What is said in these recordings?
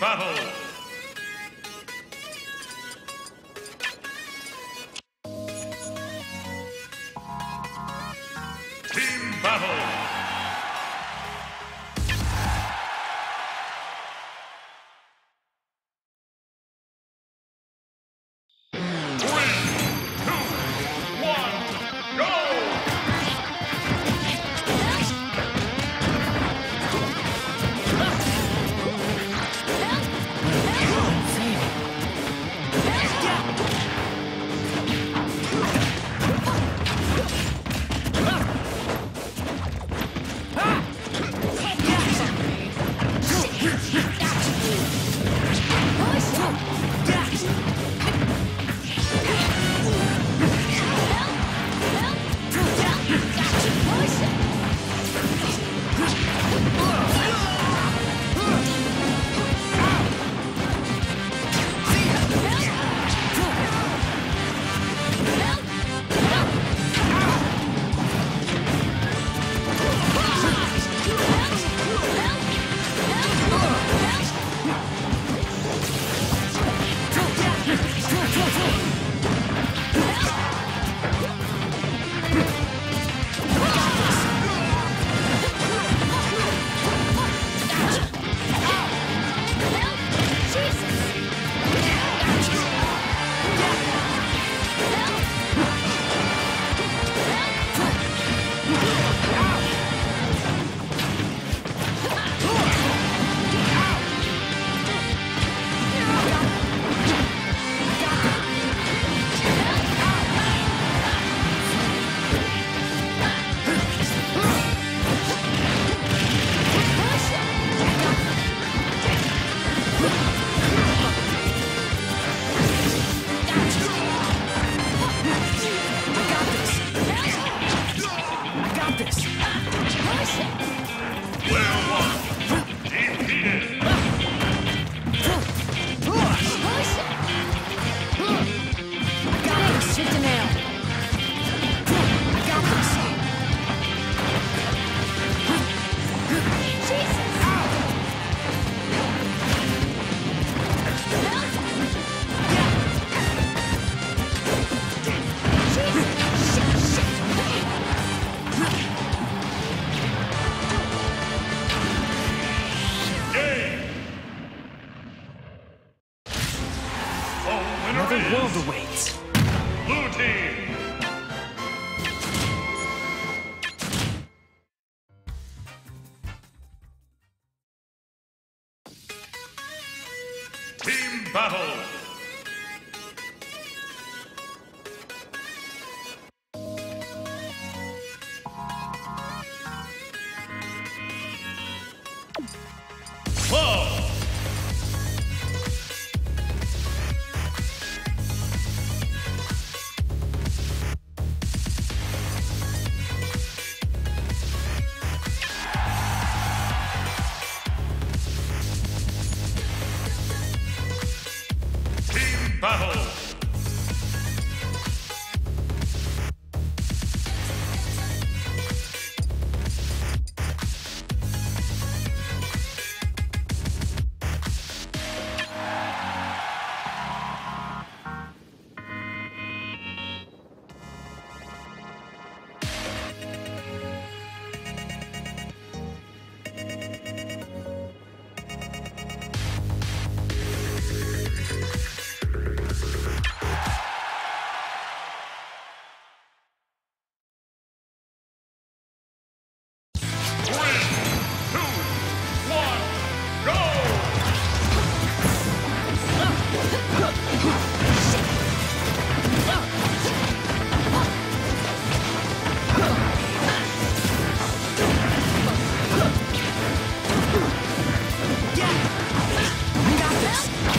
battle. Team battle. Another world awaits. Blue team! Team battle! battle. Yes.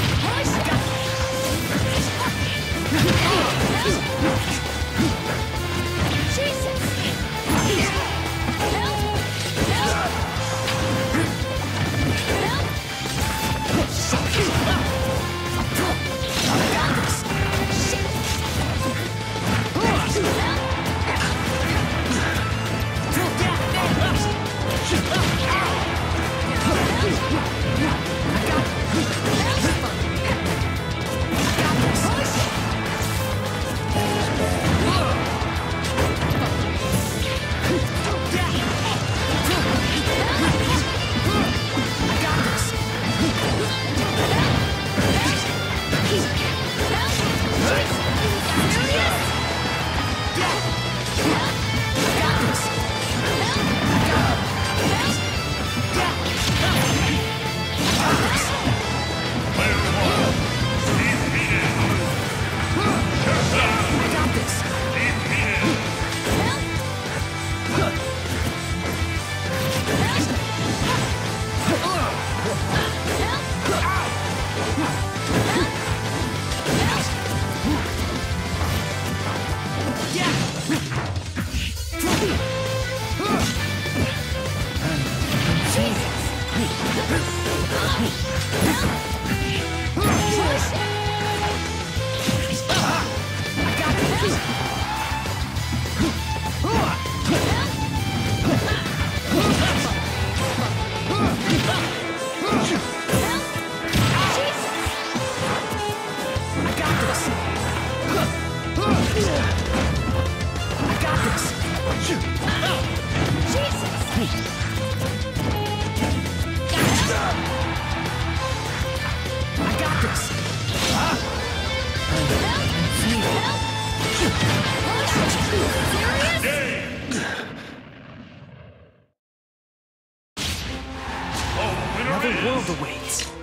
Is world awaits.